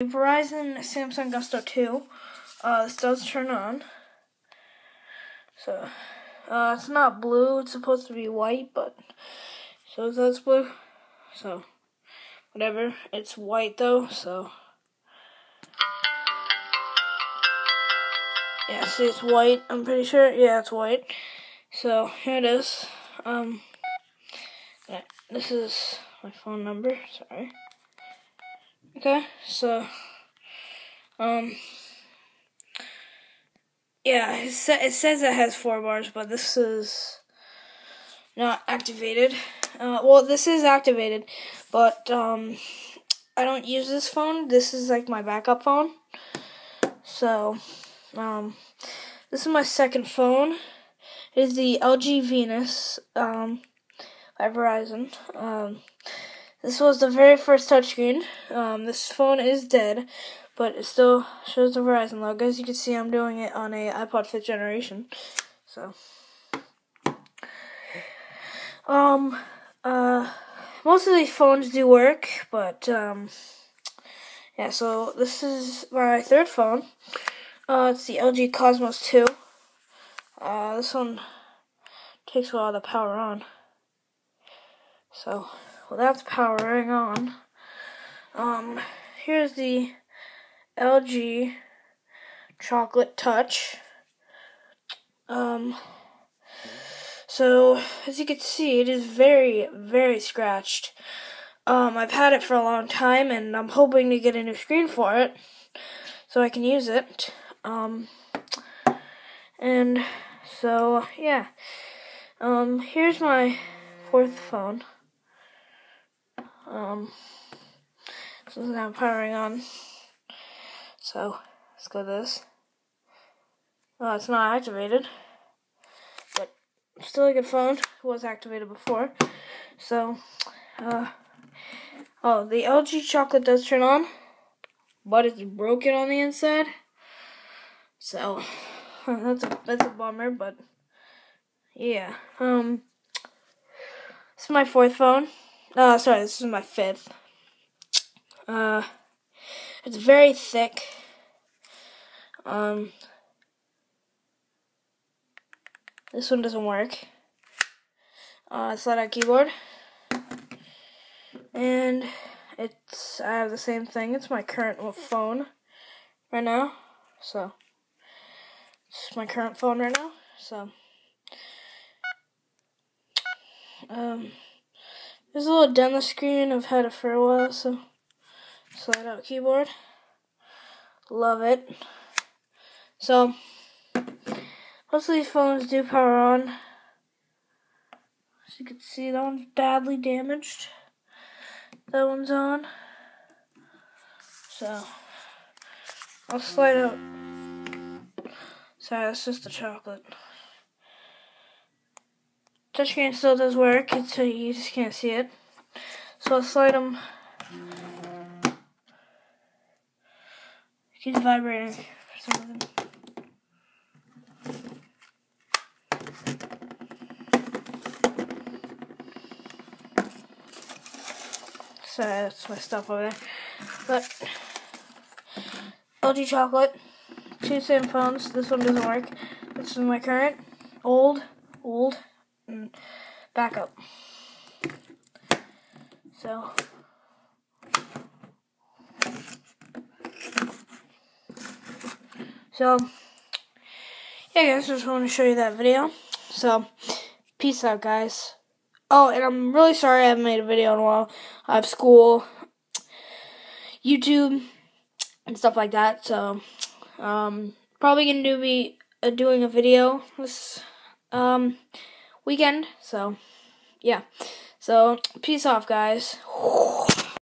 Verizon Samsung Gusto 2. Uh, this does turn on. So, uh, it's not blue. It's supposed to be white, but so that's blue. So, whatever. It's white though, so. Yeah, see, it's white. I'm pretty sure. Yeah, it's white. So here it is. Um, yeah, this is my phone number. Sorry. Okay, so, um, yeah, it, sa it says it has four bars, but this is not activated. Uh, well, this is activated, but um, I don't use this phone. This is like my backup phone. So, um, this is my second phone. It is the LG Venus um, by Verizon. Um, this was the very first touchscreen. Um, this phone is dead, but it still shows the Verizon logo. As you can see, I'm doing it on a iPod 5th generation. So, um, uh, most of these phones do work, but, um, yeah, so this is my third phone. Uh, it's the LG Cosmos 2. Uh, this one takes a while to power on. So, well, that's powering on. Um, here's the LG Chocolate Touch. Um, so, as you can see, it is very, very scratched. Um, I've had it for a long time, and I'm hoping to get a new screen for it, so I can use it. Um, and, so, yeah. Um, here's my fourth phone. Um, this is now powering on. So, let's go this. Oh, it's not activated. But, still a good phone. It was activated before. So, uh, oh, the LG chocolate does turn on. But it's broken on the inside. So, that's a, that's a bummer, but, yeah. Um, this is my fourth phone. Uh, sorry, this is my fifth. Uh, it's very thick. Um, this one doesn't work. Uh, slide out keyboard. And it's, I have the same thing. It's my current phone right now. So, it's my current phone right now. So, um, there's a little the screen. I've had it for a while, so slide out keyboard. Love it. So, most of these phones do power on. As you can see, that one's badly damaged. That one's on. So, I'll slide out. Sorry, that's just the chocolate. Touchscreen still does work, it's, uh, you just can't see it. So I'll slide them. Keeps vibrating for some reason. Sorry, that's my stuff over there. But LG chocolate, two same phones. This one doesn't work. This is my current, old, old, and backup. So. So, yeah, guys, just want to show you that video. So, peace out, guys. Oh, and I'm really sorry I haven't made a video in a while. I have school, YouTube, and stuff like that. So, um, probably gonna do be uh, doing a video this um weekend. So, yeah. So, peace off, guys.